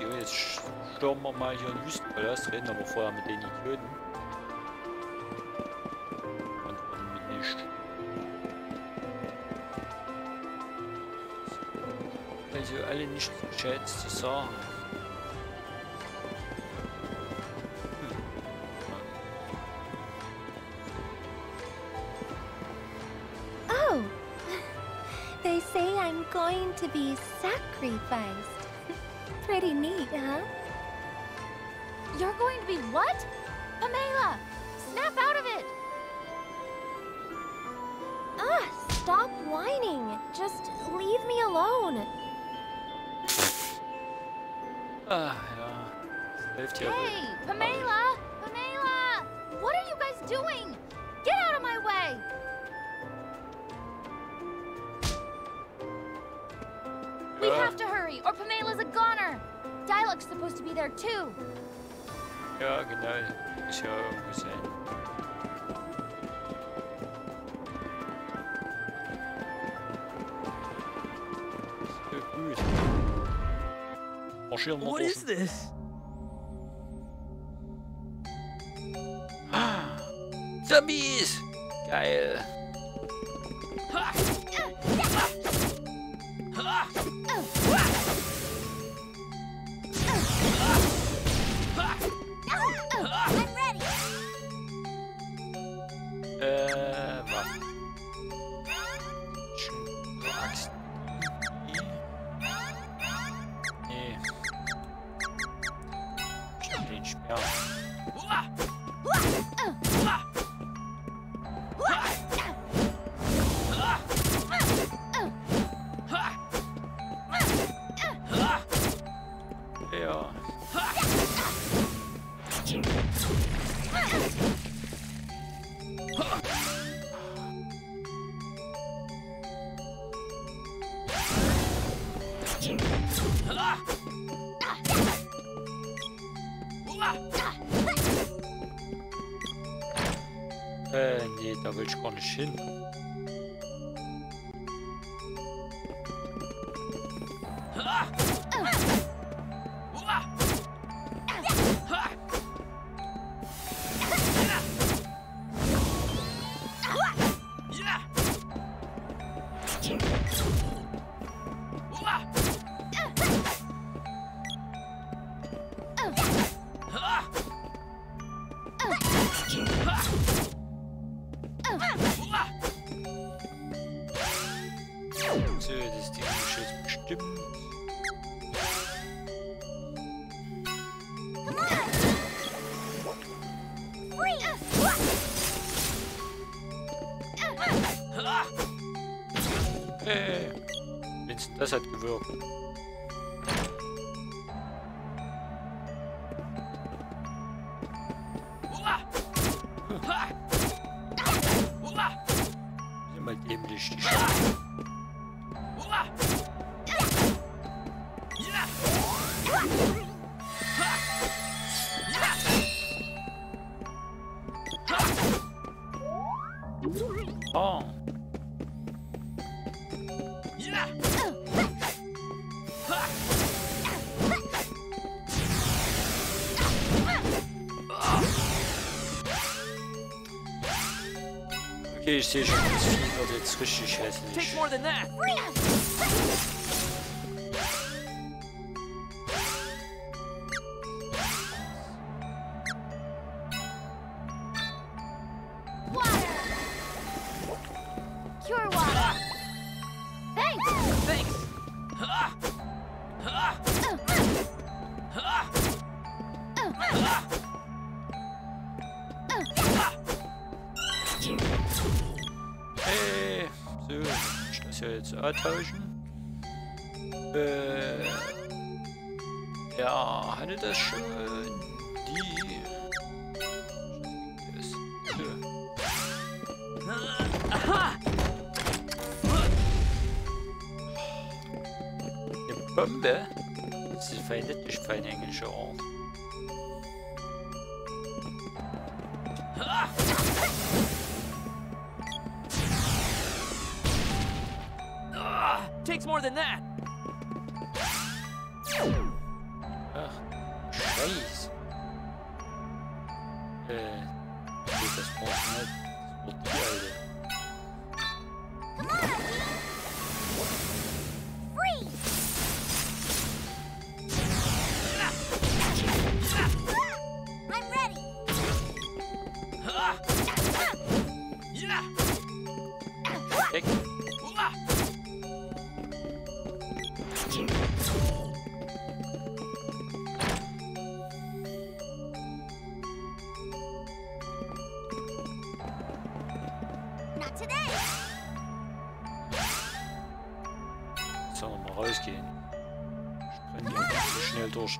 Jo, jetzt stürmen wir mal hier in Wüstenpalast, reden aber vorher mit den Idioten. Und mit nicht. Also alle nichts Gescheites zu sagen. Oh, they say I'm going to be sacrificed. Pretty neat, huh? You're going to be what? Pamela! Snap out of it! Ah, stop whining. Just leave me alone. Ah, ja. Das hilft ja Hey, wohl. Pamela! Pamela! What are you guys doing? Get out of my way! We have to hurry, or Pamela's a goner! Dyluck's supposed to be there too. Ja, genau. Muss ja irgendwo sein. So gut. Marschieren wir What durch. is this? Ja. Äh, nee, da will ich gar nicht hin. Das hat gewirkt. Jetzt richtig hässlich. Takes more than that. tauschen. Äh, ja, handelt das schön. Die. Ist, Aha! Eine Bombe? Das ist verletzt, ich feine englische than that.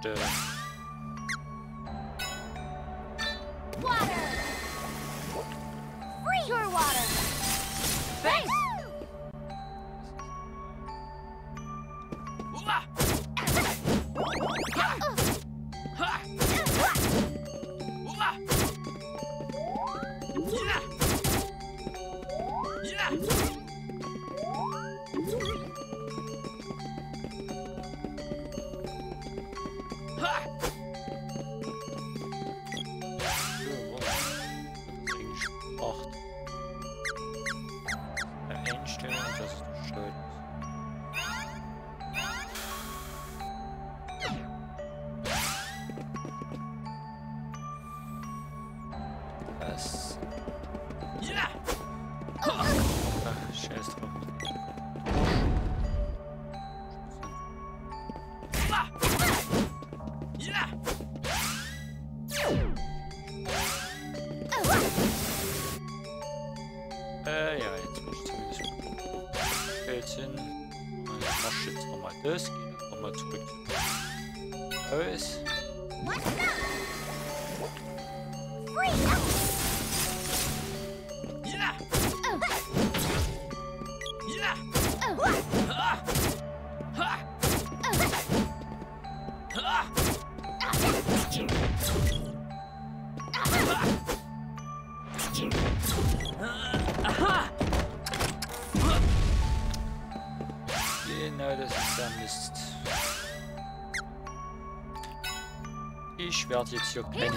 Schnell nochmal zurück zu Haus. Ich werde jetzt hier! Pure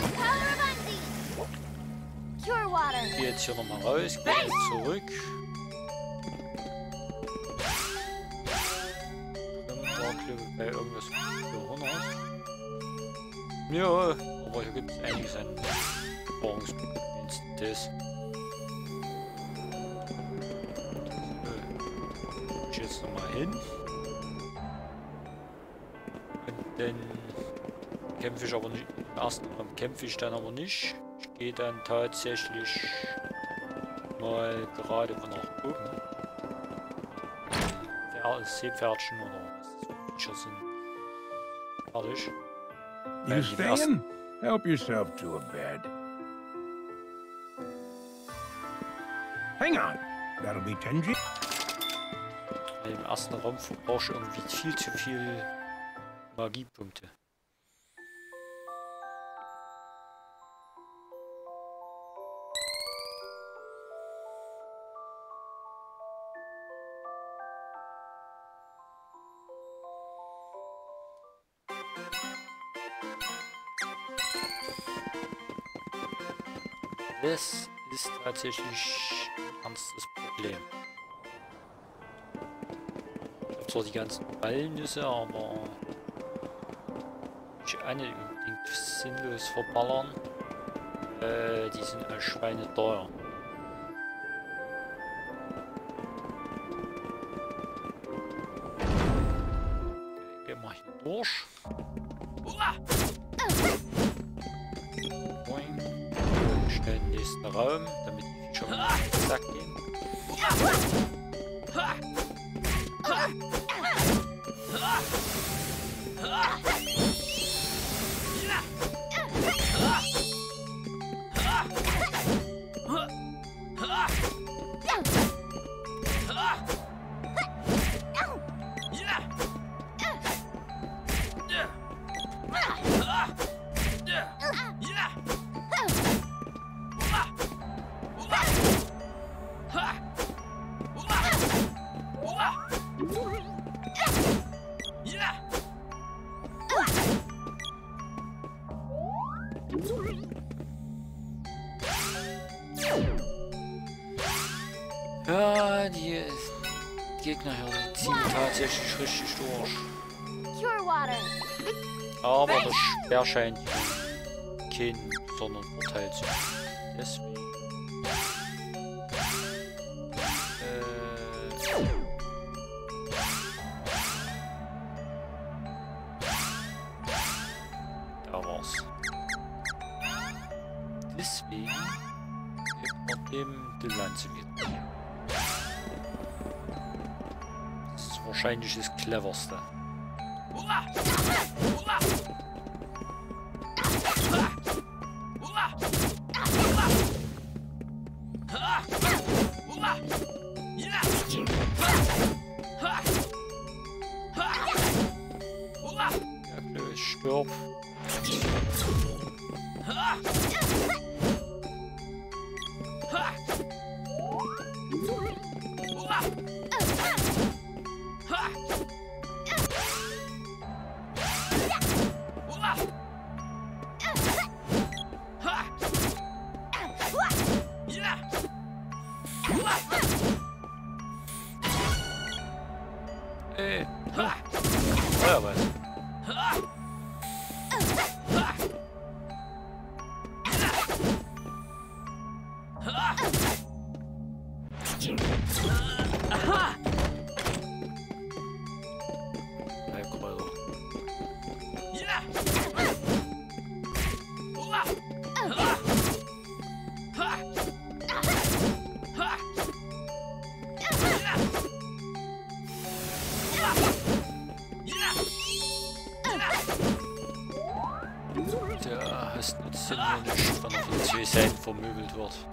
water! Gehe jetzt hier nochmal raus, gehe zurück. Ich bei irgendwas für 100. Ja, aber hier gibt es einiges an. So, ich jetzt nochmal hin. Und dann kämpfe ich aber nicht. Im ersten Raum kämpfe ich dann aber nicht. Ich gehe dann tatsächlich mal gerade von nach oben. Der Seepferdchen oder was das sind. Fertig. You staying? Help yourself to a bed. Hang on. That'll be Tenji. Im ersten Raum verbrauche ich irgendwie viel zu viel Magiepunkte. Das ist tatsächlich ein ernstes Problem. Ich hab zwar die ganzen Walnüsse, aber ich eine unbedingt sinnlos verballern. Äh, die sind als Schweine teuer. Gegner ziehen tatsächlich richtig durch. Aber das Speer scheint keinen besonderen Vorteil zu haben. Deswegen. Levelste. Sturp. is het niet synoniem van dat het suicide wordt.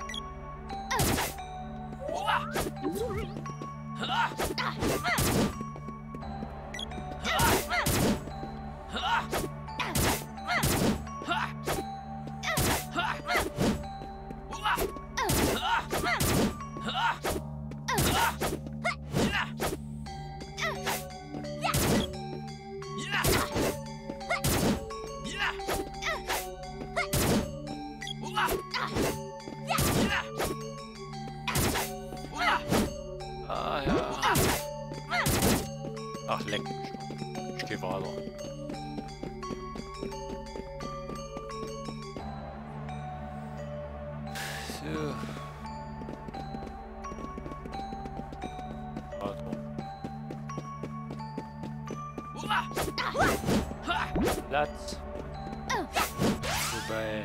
Latz. Vorbei.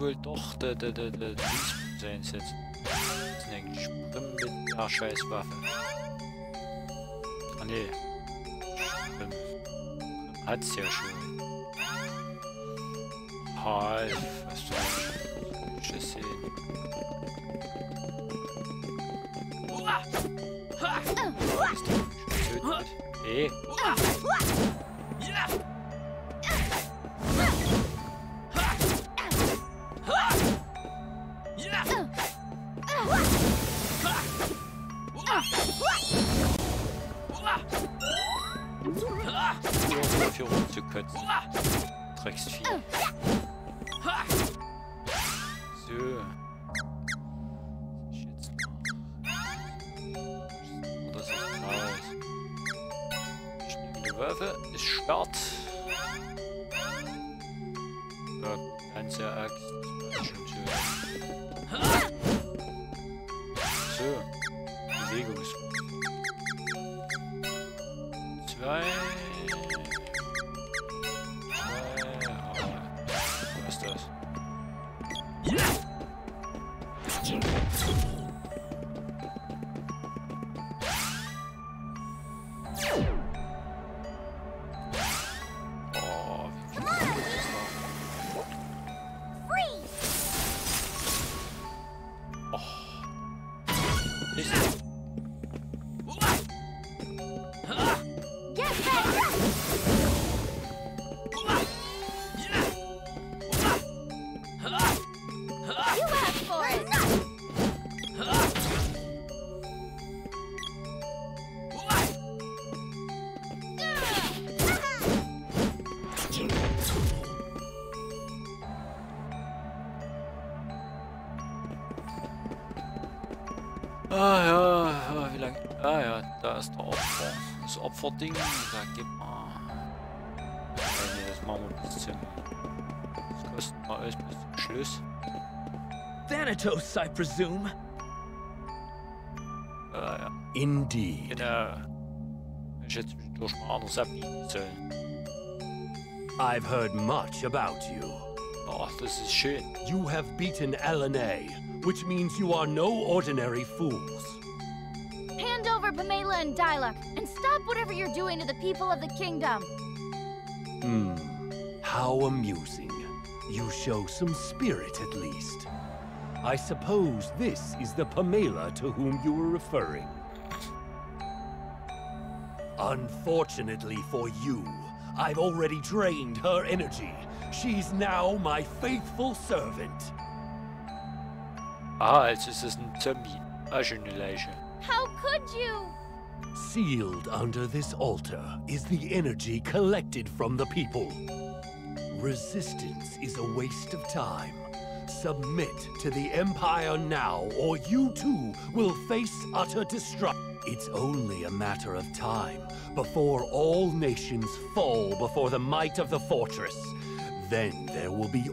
wohl doch der, der, der, der sein jetzt. Das ist mit einer Scheißwaffe. Ah ne. Hat's ja schon. Half, was du Schüsse. Ist getötet? Eh. Opfer. Das Opferding, da gibt mal. Nee, das machen wir bis zum. Das kostet mal alles bis zum Schluss. Thanatos, I presume. Ah ja, Indeed. genau. Wenn ich jetzt durch mal anders abbiegen soll. I've heard much about you. Ach, this is shit. You have beaten Elinee, which means you are no ordinary fools. Hand over Pamela and Dyluck, and stop whatever you're doing to the people of the kingdom. Hmm. How amusing. You show some spirit at least. I suppose this is the Pamela to whom you were referring. Unfortunately for you, I've already drained her energy. She's now my faithful servant. Ah, jetzt ist es ein Zombie. Ah, schöne Leiche. How could you? Sealed under this altar is the energy collected from the people. Resistance is a waste of time. Submit to the Empire now, or you too will face utter destruction. It's only a matter of time before all nations fall before the might of the fortress. Then there will be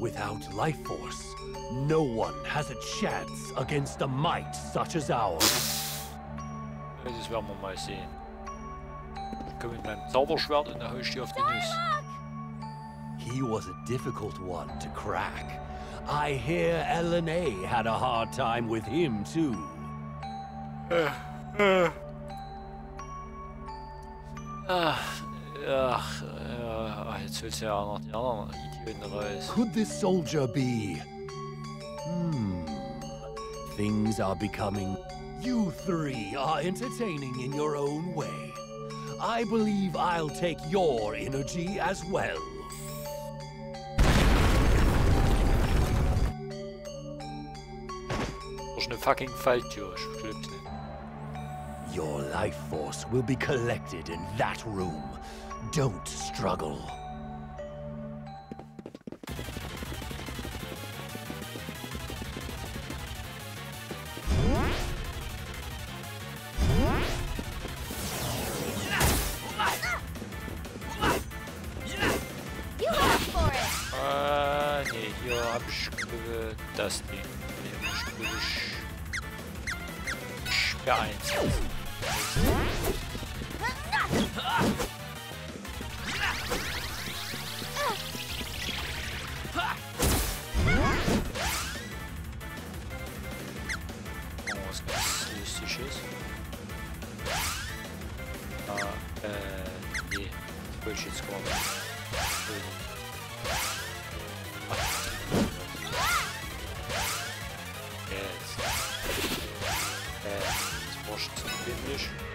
without life force. No one has a chance against a might such as ours. Das werden wir mal sehen. Ich komme mit meinem Zauberschwert und dann hau ich die auf die He was a difficult one to crack. I hear Elinee had a hard time with him too. Eh, eh. Ah, ach, ach, ja, jetzt willst du ja auch noch die anderen Idioten raus. Could this soldier be? Hmm. Things are becoming. You three are entertaining in your own way. I believe I'll take your energy as well. Fucking ich glaub's. Your life force will be collected in that room. Don't struggle. включить склон. Пять. Пять. Сможете бежишь?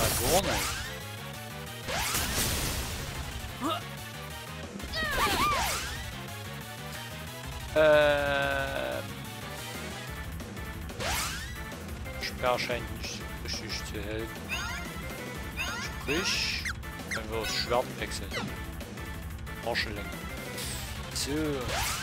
Mal vorne. Ähm. Sperr scheint nicht so richtig zu helfen. Sprich, wird. Schwertwechsel. Arschelenk. So.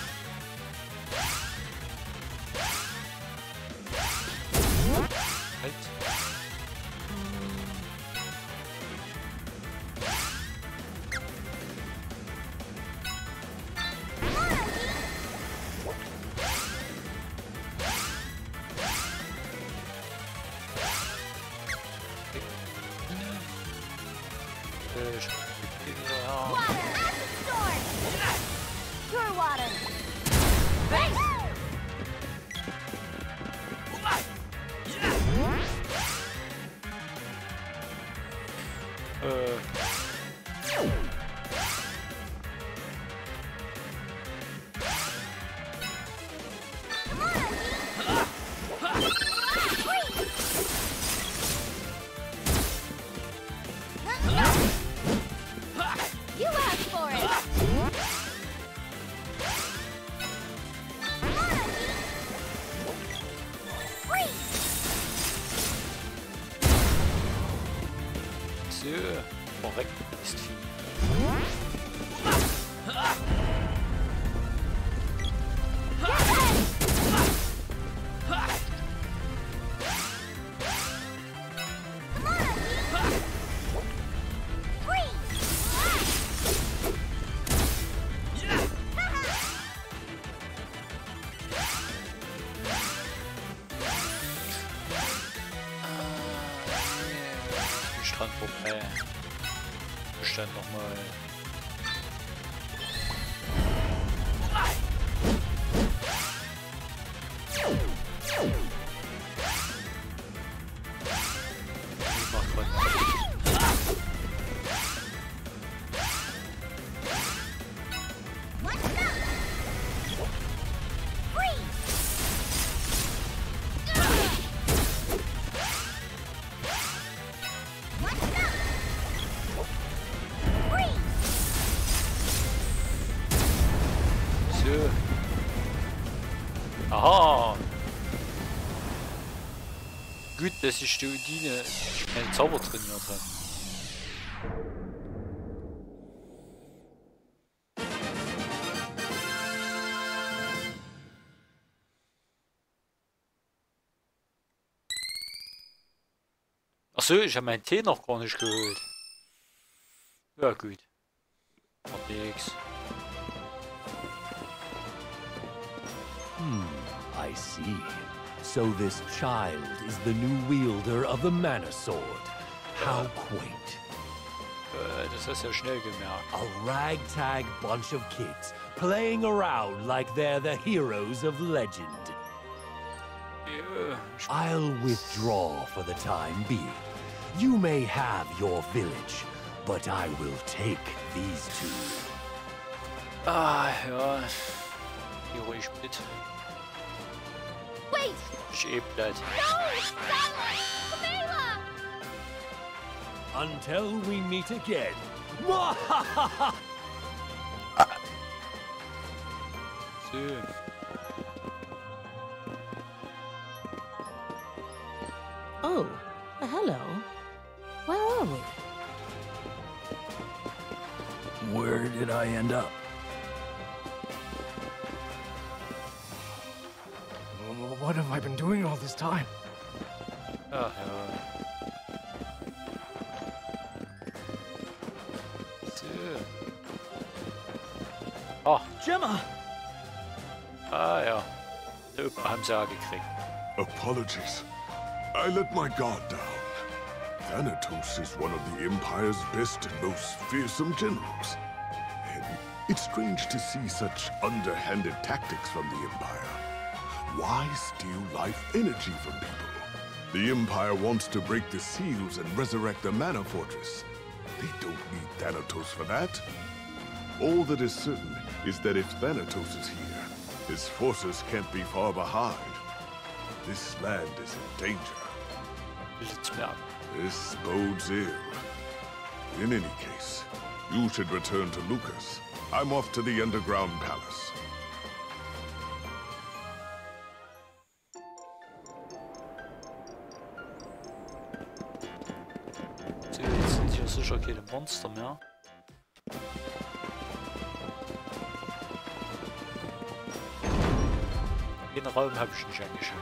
Wobei, ich äh, dann nochmal Gut, dass ich die Udine meine Zauber trainiert habe. Achso, ich habe meinen Tee noch gar nicht geholt. Ja gut. Macht nix. I see. So this child is the new wielder of the Mana Sword. How quaint. Äh, das hast du ja schnell gemerkt. A ragtag bunch of kids playing around like they're the heroes of legend. Ich I'll withdraw for the time being. You may have your village, but I will take these two. Ah, ja. Geh ruhig mit. Wait! Ich eh. No! Stop! Pamela! Until we meet again. So. Apologies. I let my guard down. Thanatos is one of the Empire's best and most fearsome generals. And it's strange to see such underhanded tactics from the Empire. Why steal life energy from people? The Empire wants to break the seals and resurrect the Mana Fortress. They don't need Thanatos for that. All that is certain is that if Thanatos is here, his forces can't be far behind. This land is in danger. This bodes ill. In any case, you should return to Lucas. I'm off to the underground palace. So, jetzt sind hier sicher keine Monster. Raum habe ich nicht angeschaut.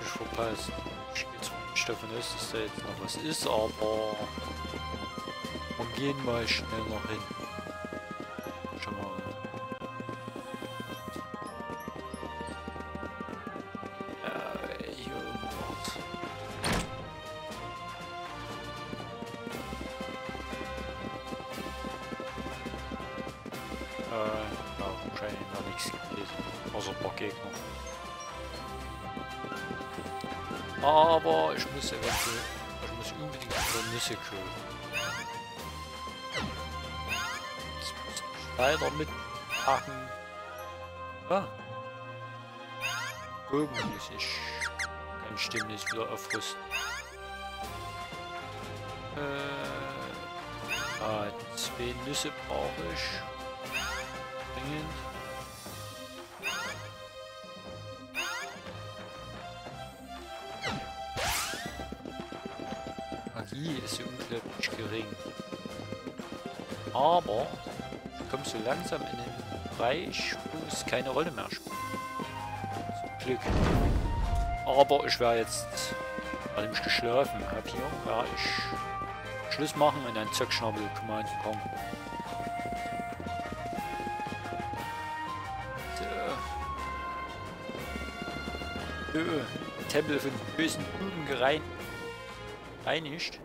Ich verpasst. Ich gehe zwar nicht davon aus, dass da jetzt noch was ist, aber wir gehen mal schnell noch hin. Paar Gegner. Aber ich muss eventuell. Ich muss unbedingt wieder Nüsse kaufen. Jetzt muss ich leider mitpacken. Ah. Bogen muss ich ganz stimmlich wieder aufrüsten. Äh, ah, zwei Nüsse brauche ich. Langsam in den Bereich, wo es keine Rolle mehr spielt. Zum Glück. Aber ich werde jetzt, weil ich geschlafen habe hier, werde ich Schluss machen und dann Zockschnabel Command kommen. So. So. Tempel von bösen Buben gerein reinigt.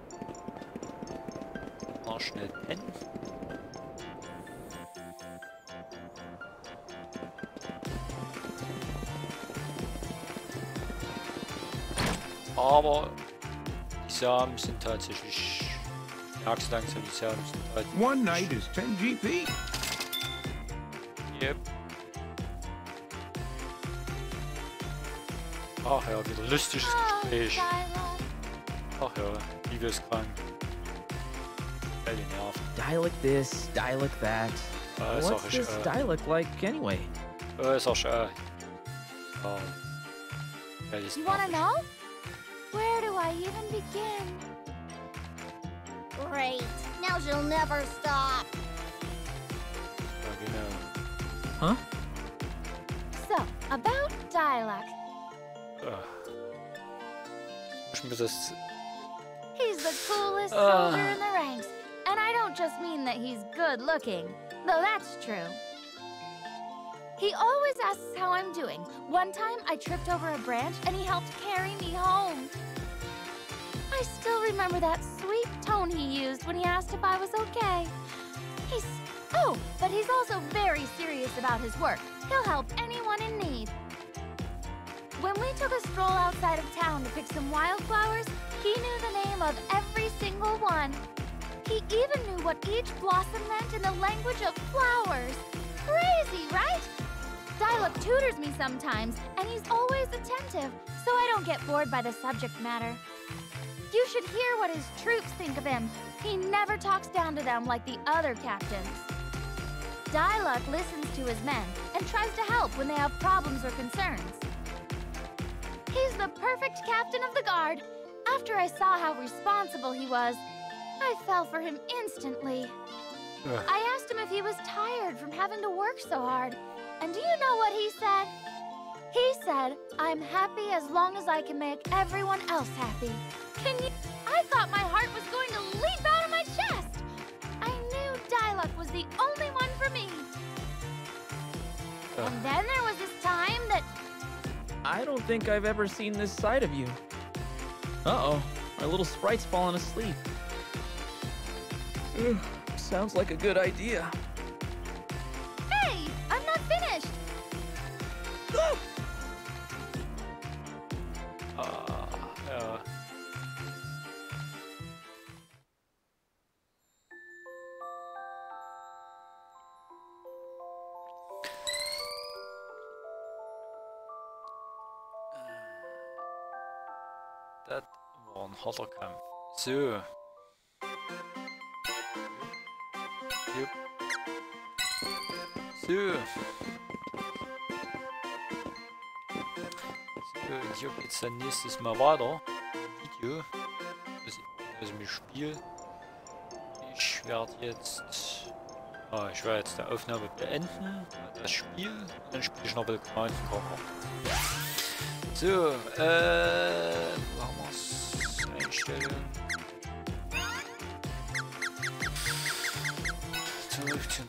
Mal schnell pennen. Aber die Samen sind tatsächlich. Ich merk's langsam, die Samen sind tatsächlich. One night is 10 GP. Yep. Ach ja, wieder lustiges Oh, Gespräch. Dialogue. Ach ja, liebeskrank. Geil, die Nerven. Dialect this, dialect that. Äh, What's sag this äh, dialect like anyway? äh, sag ich, äh. Oh. Geil, ist You wanna nervig. know? Where do I even begin? Great. Now she'll never stop. Ja, genau. Huh? So, about Dyluck. Ich mir. He's the coolest Ah. soldier in the ranks. And I don't just mean that he's good looking, though that's true. He always asks how I'm doing. One time I tripped over a branch and he helped carry me home. I still remember that sweet tone he used when he asked if I was okay. He's. Oh, but he's also very serious about his work. He'll help anyone in need. When we took a stroll outside of town to pick some wildflowers, he knew the name of every single one. He even knew what each blossom meant in the language of flowers. Dyluck tutors me sometimes, and he's always attentive, so I don't get bored by the subject matter. You should hear what his troops think of him. He never talks down to them like the other captains. Dyluck listens to his men and tries to help when they have problems or concerns. He's the perfect captain of the guard. After I saw how responsible he was, I fell for him instantly. Ugh. I asked him if he was tired from having to work so hard. And do you know what he said? He said, I'm happy as long as I can make everyone else happy. Can you? I thought my heart was going to leap out of my chest. I knew Dyluck was the only one for me. Ugh. And then there was this time that I don't think I've ever seen this side of you. Uh-oh, our little sprite's fallen asleep. Ugh, sounds like a good idea. Kampf. So. So. So, und hier geht's dann nächstes Mal weiter. Video. Also, mit Spiel. Ich werde jetzt. Ah, ich werde jetzt die Aufnahme beenden. Das Spiel. Dann spiele ich noch Conquer. So, äh. Wo haben wir's? Einstellungen. Zurück zum